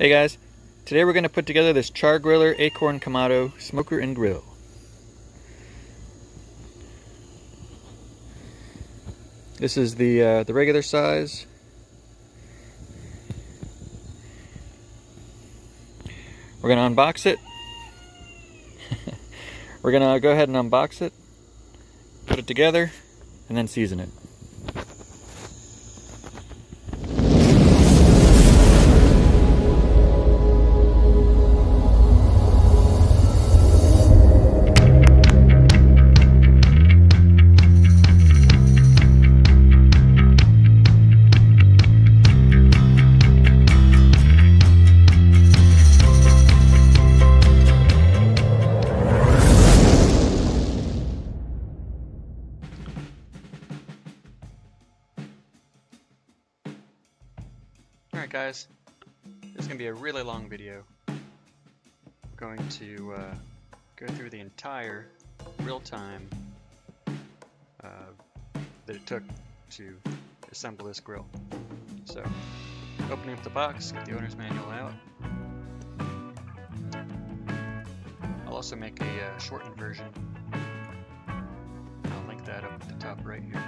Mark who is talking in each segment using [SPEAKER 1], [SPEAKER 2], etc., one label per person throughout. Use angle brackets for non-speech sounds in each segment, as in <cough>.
[SPEAKER 1] Hey guys, today we're going to put together this Char-Griller Akorn Kamado Smoker and Grill. This is the, uh, the regular size. We're going to unbox it. <laughs> we're going to go ahead and unbox it, put it together, and then season it. Grill. So, opening up the box, get the owner's manual out. I'll also make a uh, shortened version. I'll link that up at the top right here.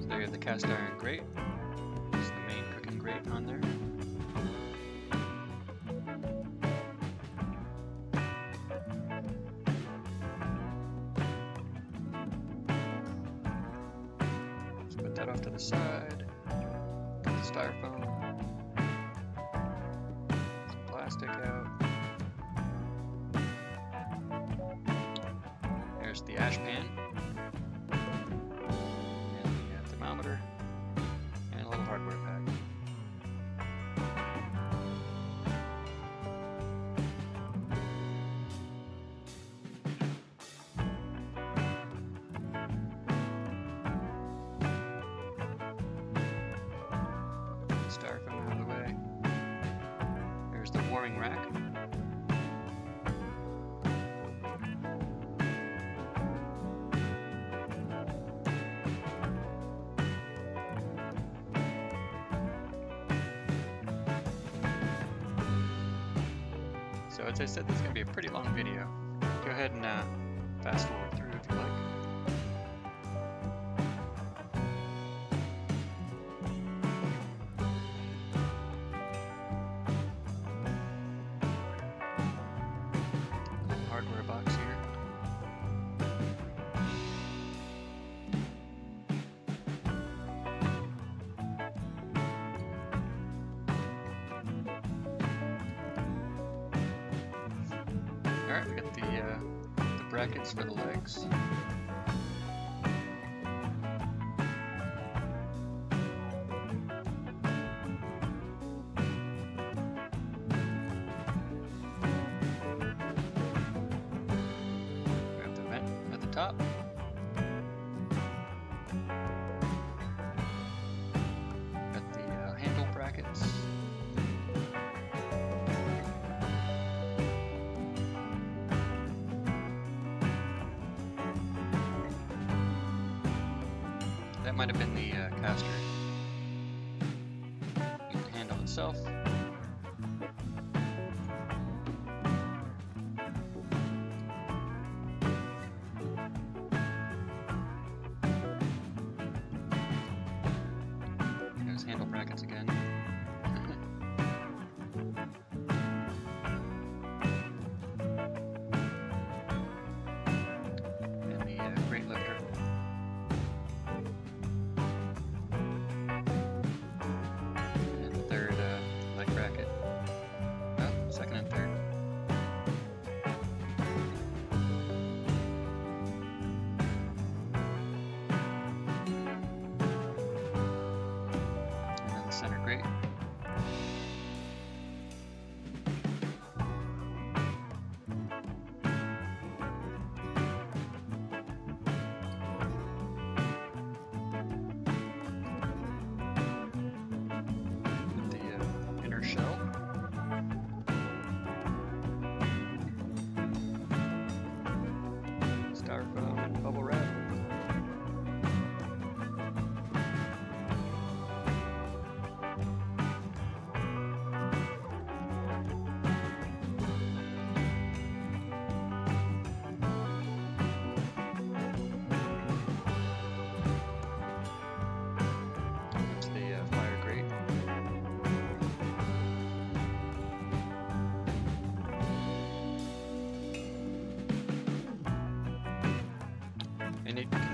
[SPEAKER 1] So there you have the cast iron grate the main cooking grate on there. So as I said, this is going to be a pretty long video. Brackets for the legs. Handle brackets again.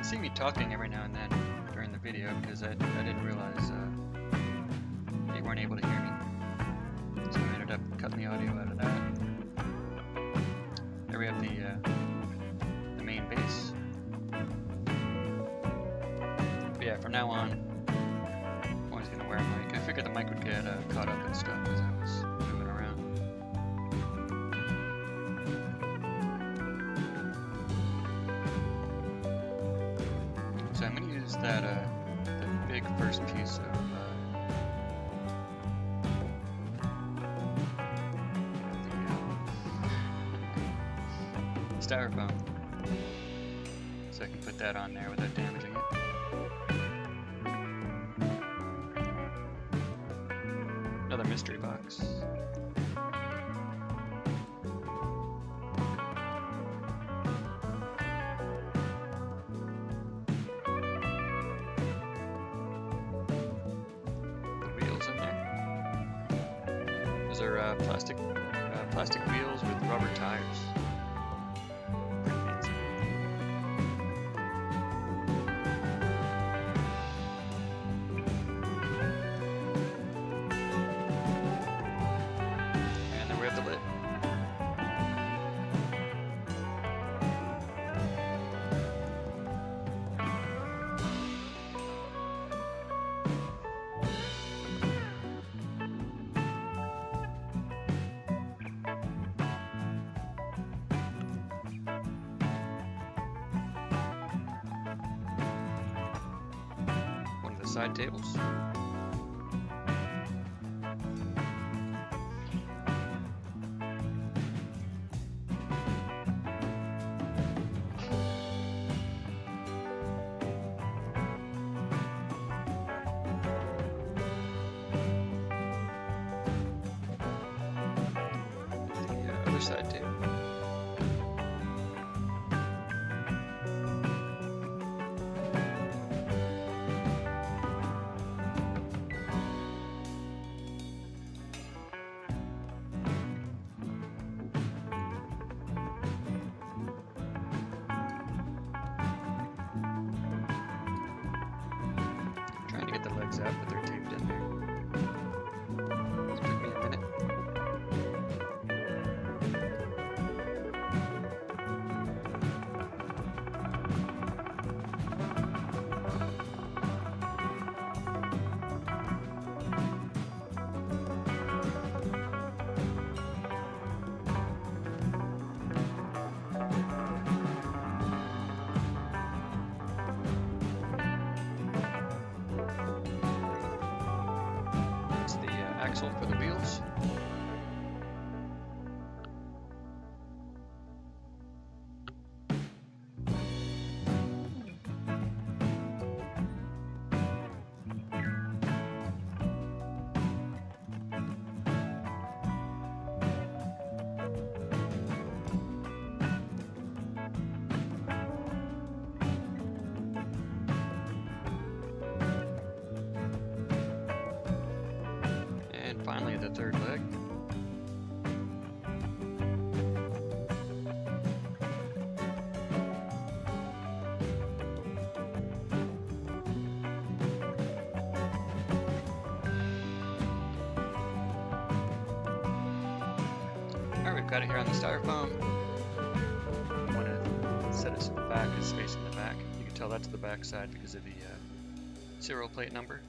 [SPEAKER 1] Can see me talking every now and then during the video because I, I didn't realize uh, weren't able to hear me. So I ended up cutting the audio out of that. There we have the, uh, the main base. But yeah, from now on, I'm always gonna wear a mic. I figured the mic would get uh, caught up in stuff as I was Use that uh, the big first piece of uh, uh, styrofoam, so I can put that on there without damaging side tables. Legs out, but they're taped in there. Got it here on the styrofoam. I want to set us in the back, it's facing the back. You can tell that's the back side because of the uh, serial plate number.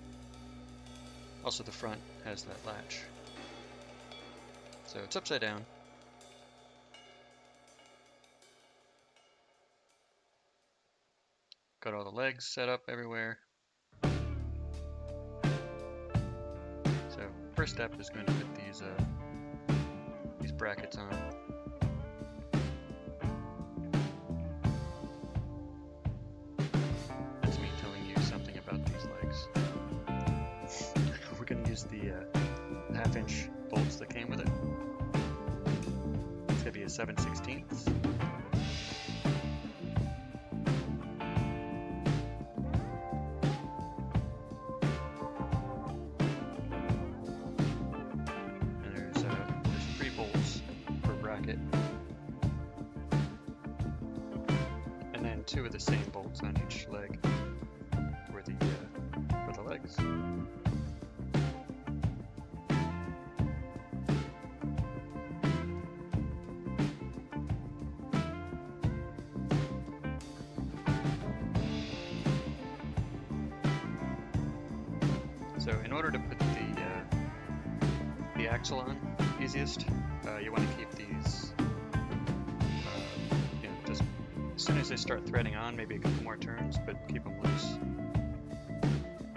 [SPEAKER 1] Also, the front has that latch. So it's upside down. Got all the legs set up everywhere. So first step is going to put these uh, brackets on. That's me telling you something about these legs. <laughs> We're going to use the uh, half inch bolts that came with it. It's to be a 7 16 So in order to put the uh, the axle on easiest, uh, you want to keep these. Uh, you know, just as soon as they start threading on, maybe a couple more turns, but keep them loose.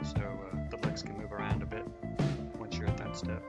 [SPEAKER 1] So uh, the legs can move around a bit once you're at that step.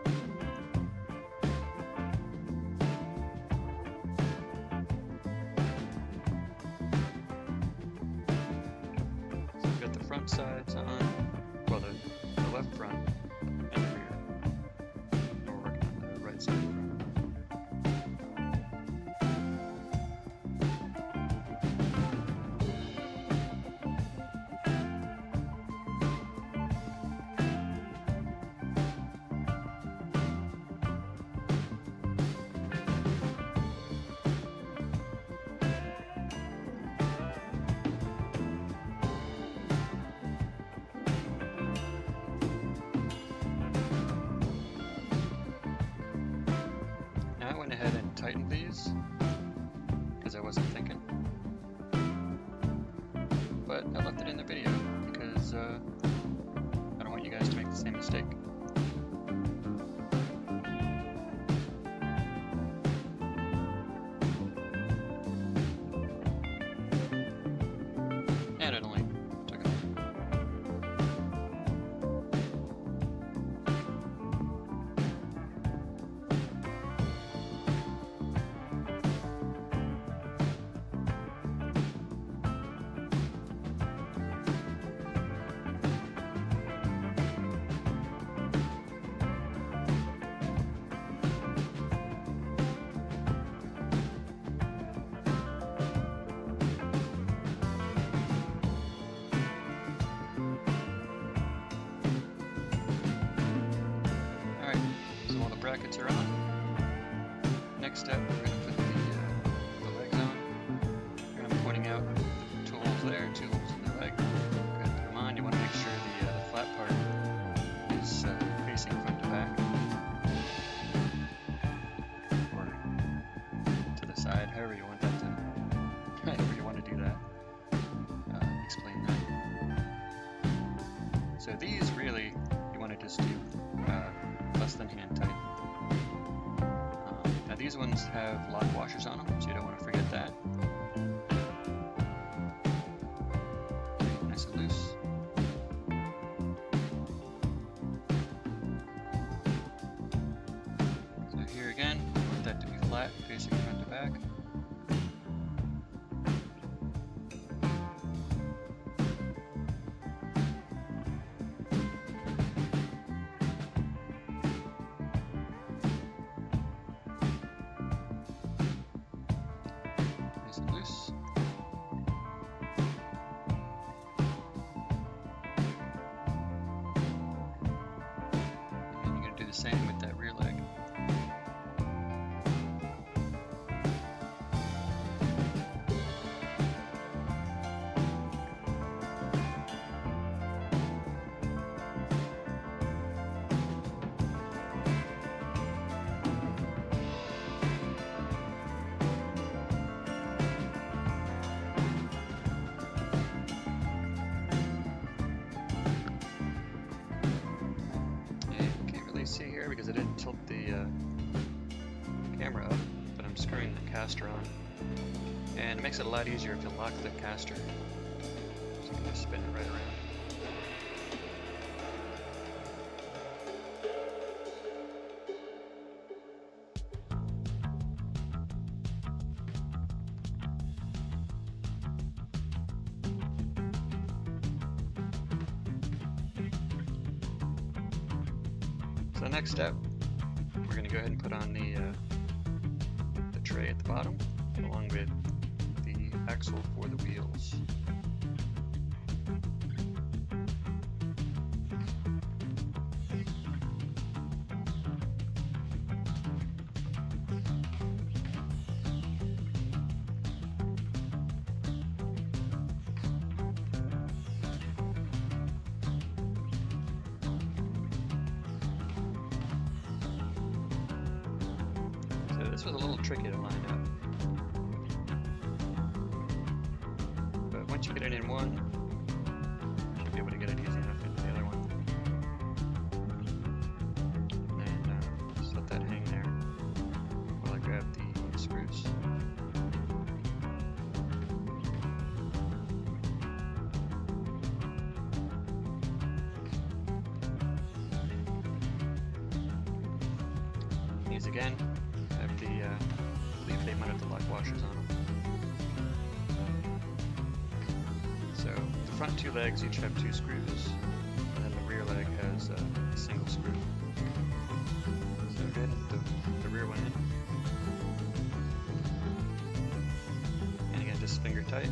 [SPEAKER 1] To these ones have lock washers on them, so you don't want to forget that. It makes it a lot easier if you lock the caster. So just spin it right around. So next step, we're going to go ahead and put on the uh, the tray at the bottom, So this was a little tricky to find These again have the, uh, I believe they might have the lock washers on them. So the front two legs each have two screws, and then the rear leg has uh, a single screw. So again, the, the rear one in. And again, just finger tight.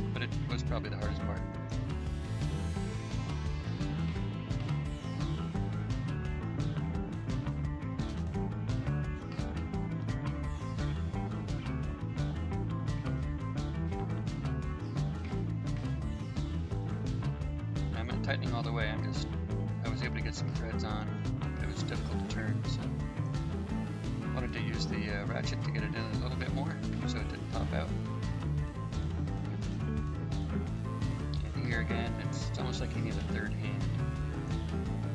[SPEAKER 1] But it was probably the hardest part. I'm not tightening all the way, I'm just, I was able to get some threads on, it was difficult to turn, so. I Wanted to use the uh, ratchet to get it in it's, it's almost like you need a third hand.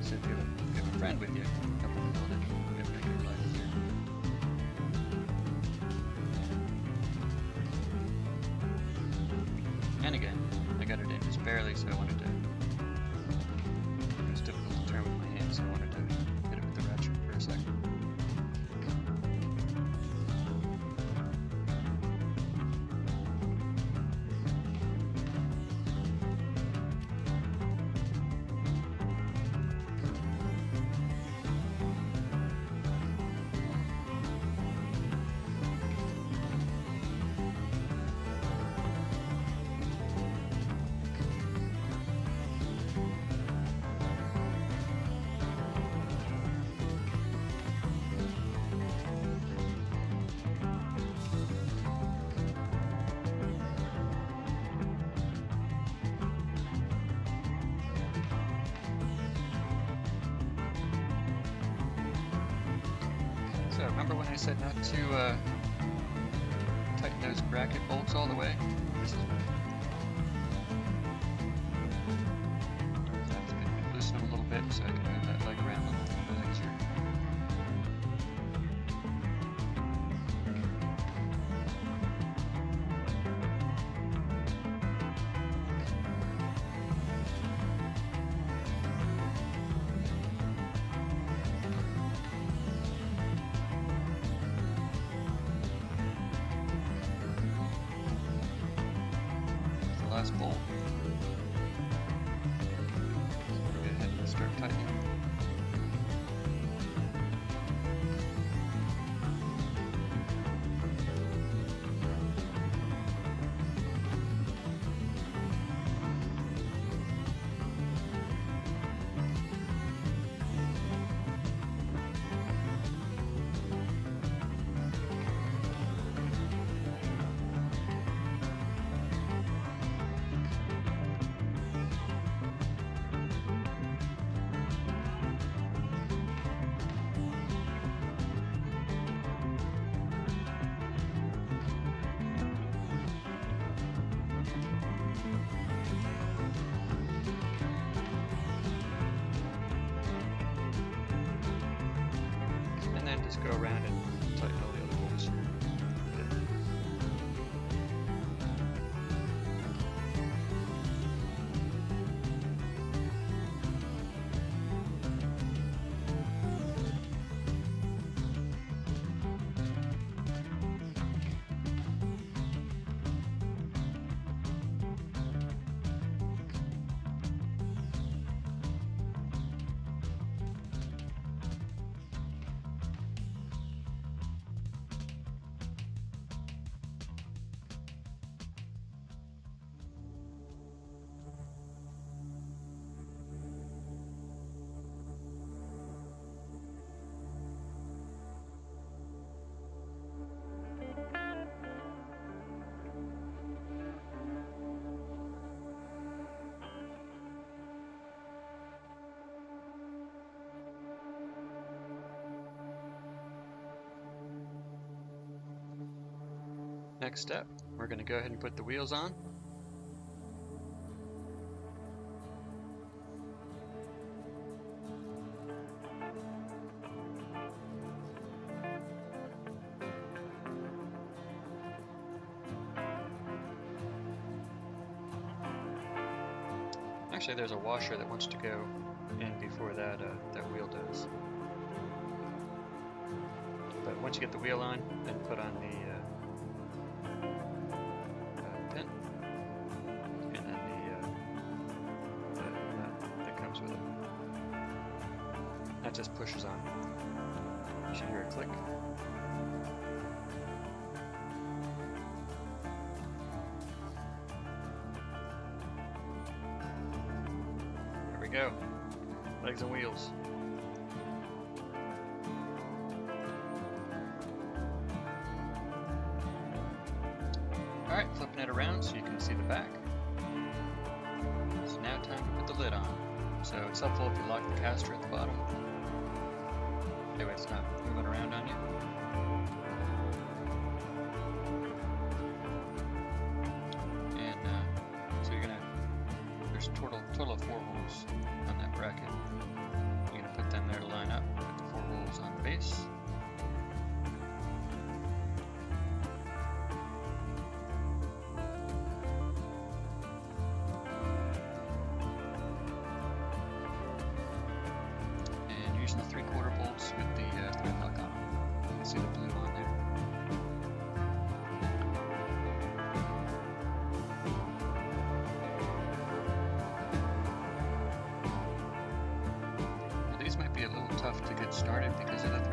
[SPEAKER 1] So if you have, if you have a friend with you, help them build it, a. And again, I got it in just barely, so I wanted to. It was difficult to turn with my hands, so I wanted said not to uh, tighten those bracket bolts all the way? Next step. We're going to go ahead and put the wheels on. Actually, there's a washer that wants to go in before that uh, that wheel does. But once you get the wheel on, then put on the uh, just pushes on. You should hear a click. There we go. Legs and wheels. Anyway, it's not moving around on you. And uh, so you're gonna, there's a total, total of four holes on that bracket. You're gonna put them there to line up, put the four holes on the base. and using the three quarter started because of the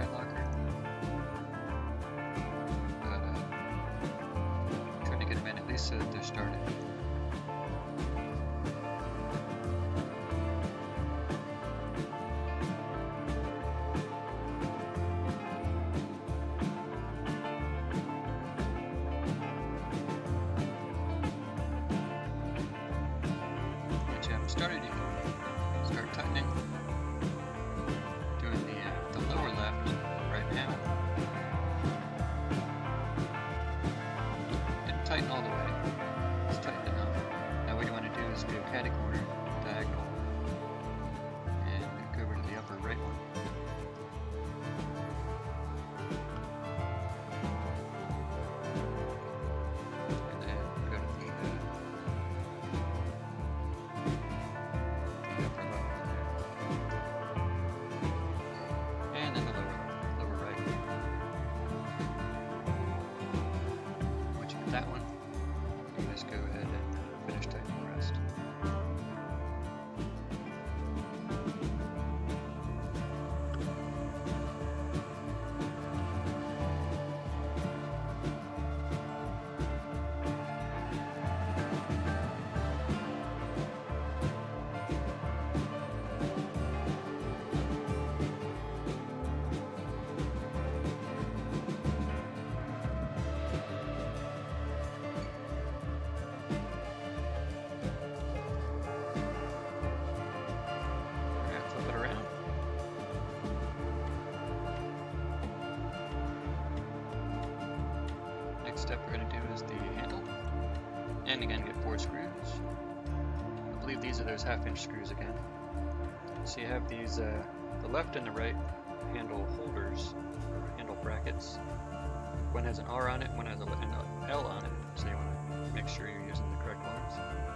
[SPEAKER 1] that one, just go ahead and finish tightening the rest. Again, get four screws. I believe these are those half inch screws again. So you have these, uh, the left and the right handle holders, handle brackets. One has an R on it, one has a, an L on it, so you want to make sure you're using the correct ones.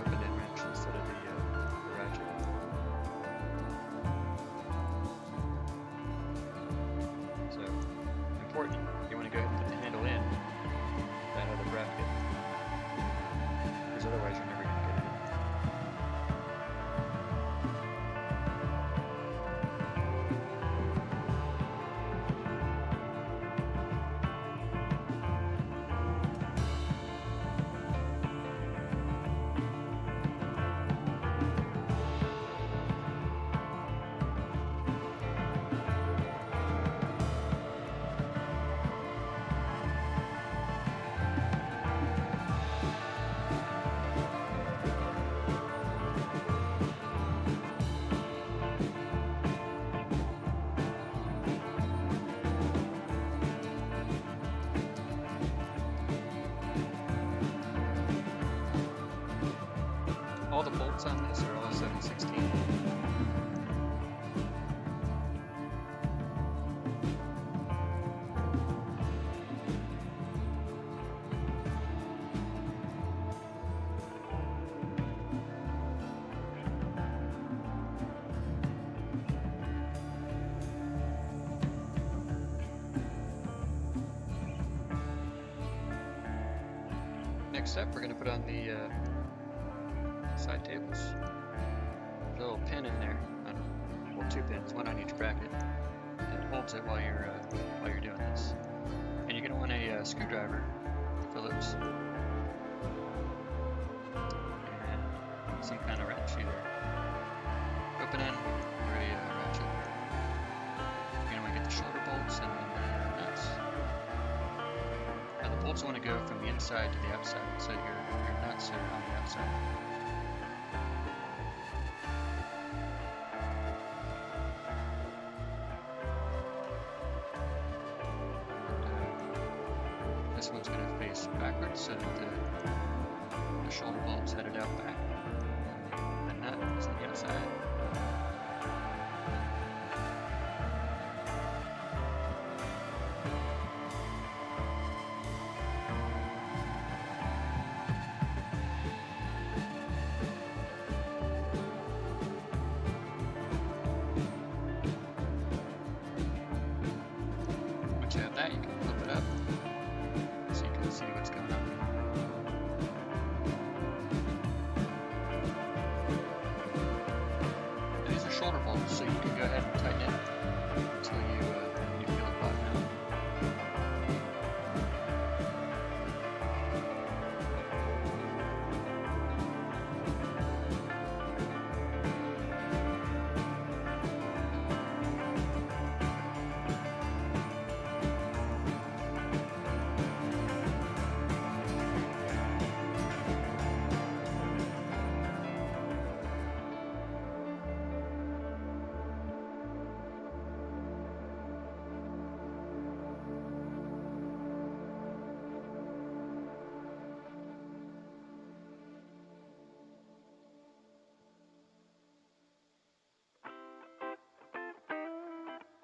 [SPEAKER 1] All the bolts on this are all 716. Also, want to go from the inside to the outside, so you're, you're not centered on the outside.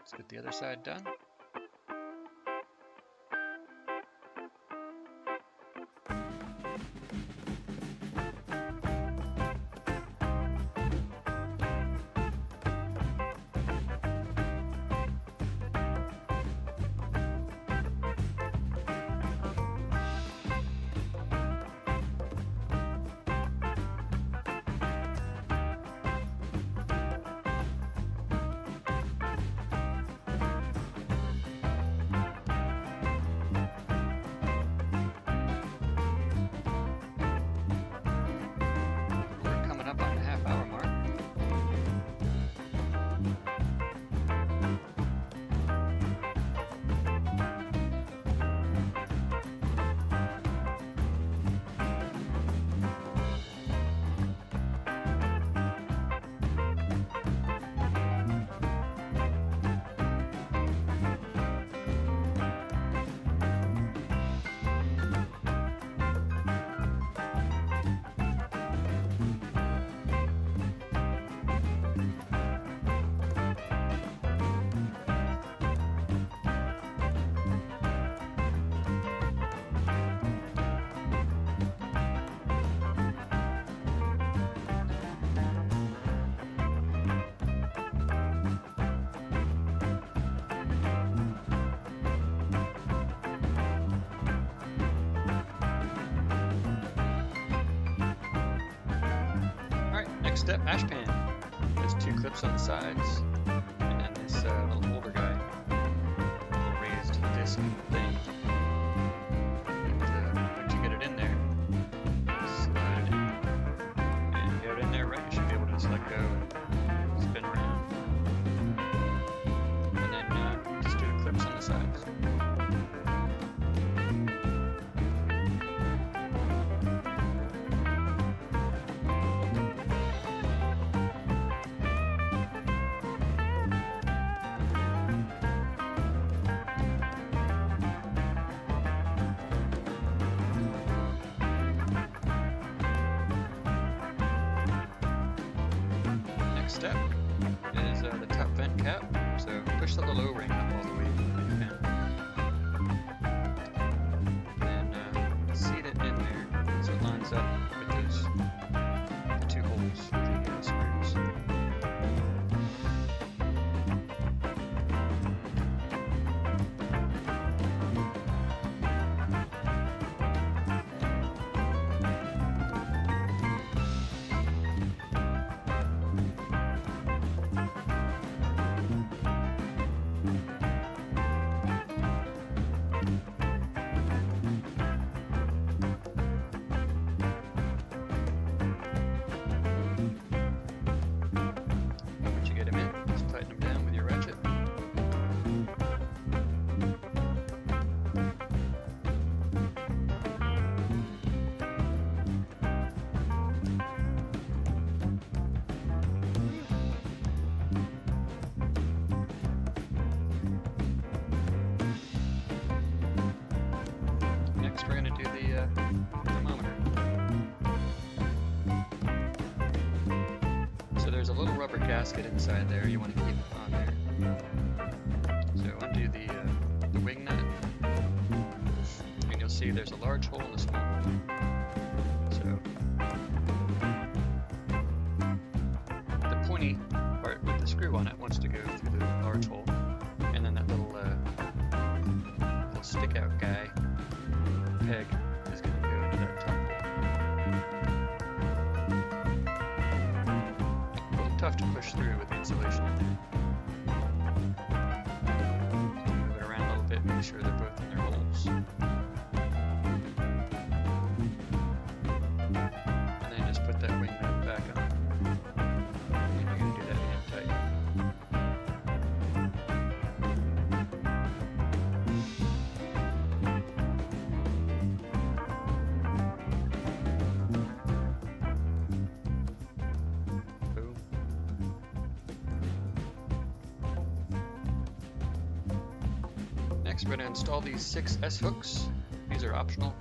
[SPEAKER 1] Let's get the other side done. Next up, Ashpan. There's two clips on the sides. see there's a large hole in the smoke. So the pointy part with the screw on it wants to go through the large hole, and then that little uh, little stick out guy peg is going to go into that top hole. Really tough to push through with the insulation make sure they're both in their holes. install these six S-hooks. These are optional.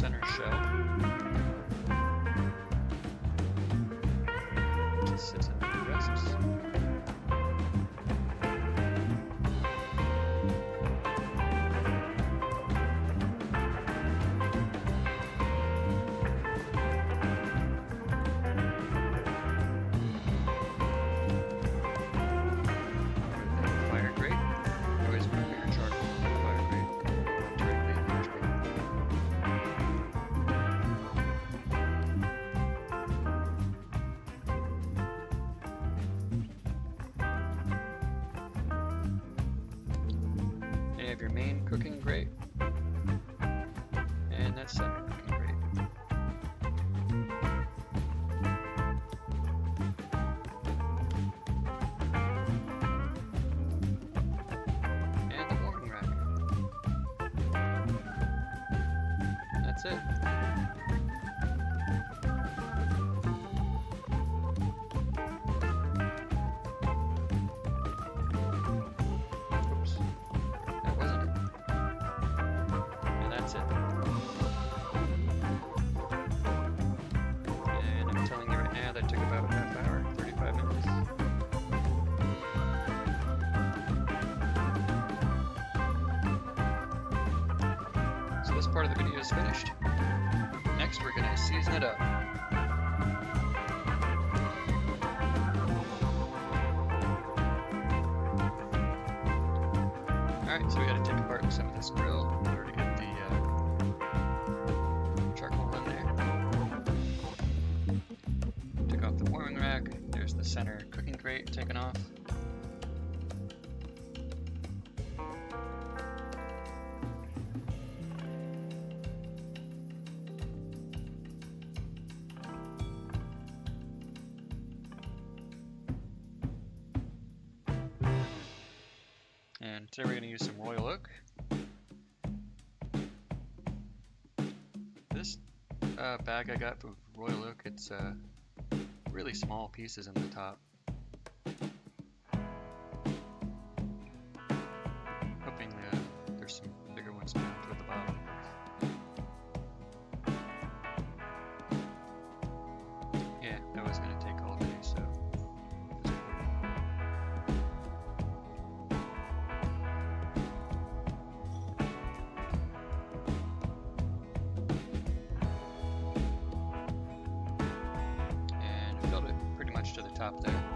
[SPEAKER 1] center Show. part of the video is finished. Next, we're going to season it up. Today we're going to use some royal oak. This uh, bag I got from royal oak, it's uh, really small pieces in the top. Top there.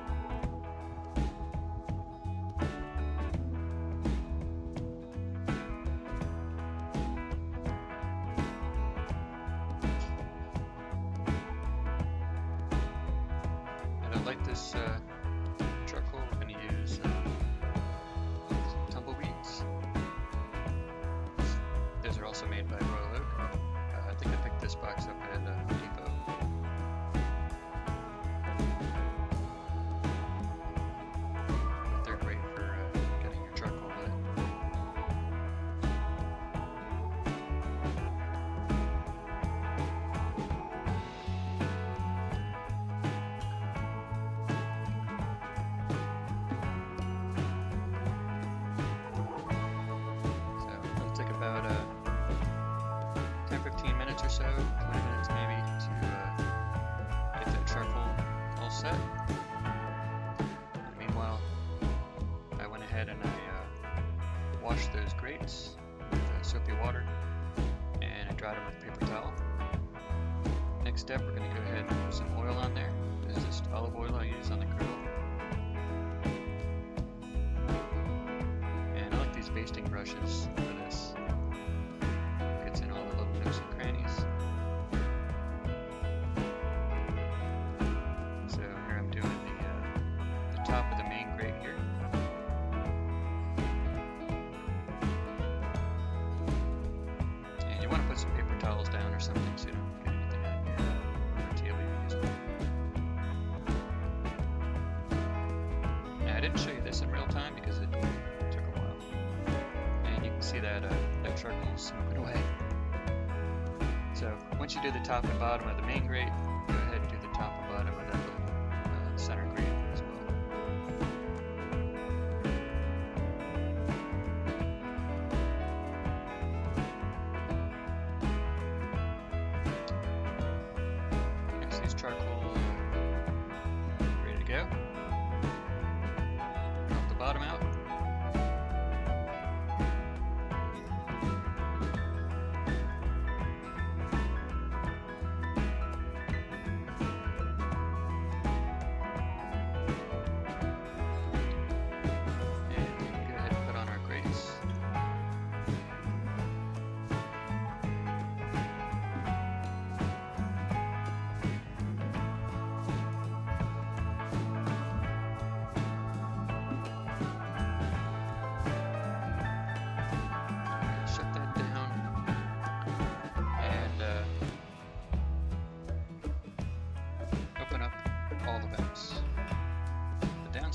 [SPEAKER 1] Next step, we're going to go ahead and put some oil on there. This is just olive oil I use on the grill. And I like these basting brushes that, uh, that charcoal smoking away. So once you do the top and bottom of the main grate,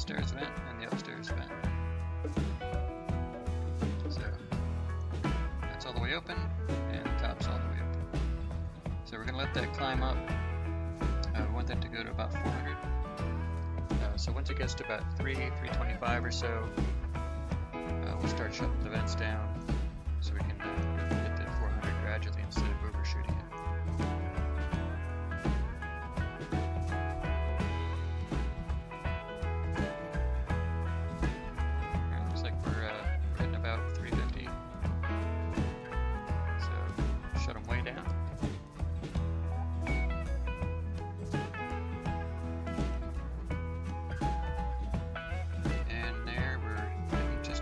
[SPEAKER 1] downstairs vent and the upstairs vent. So that's all the way open and the top's all the way open. So we're going to let that climb up. Uh, we want that to go to about 400. Uh, so once it gets to about 3, 325 or so, uh, we'll start shutting the vents down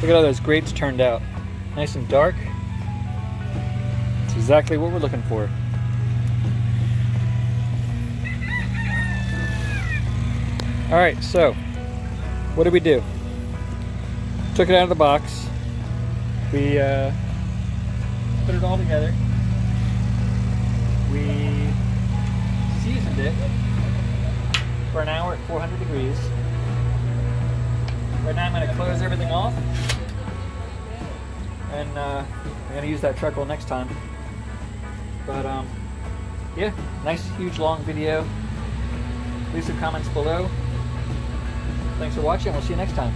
[SPEAKER 2] Look at how those grates turned out. Nice and dark. It's exactly what we're looking for. All right, so what did we do? Took it out of the box. We uh, put it all together. We seasoned it for an hour at 400 degrees. Right now I'm going to close everything off. And uh, I'm to use that truckle next time. But um, yeah, nice huge long video. Leave some comments below. Thanks for watching. We'll see you next time.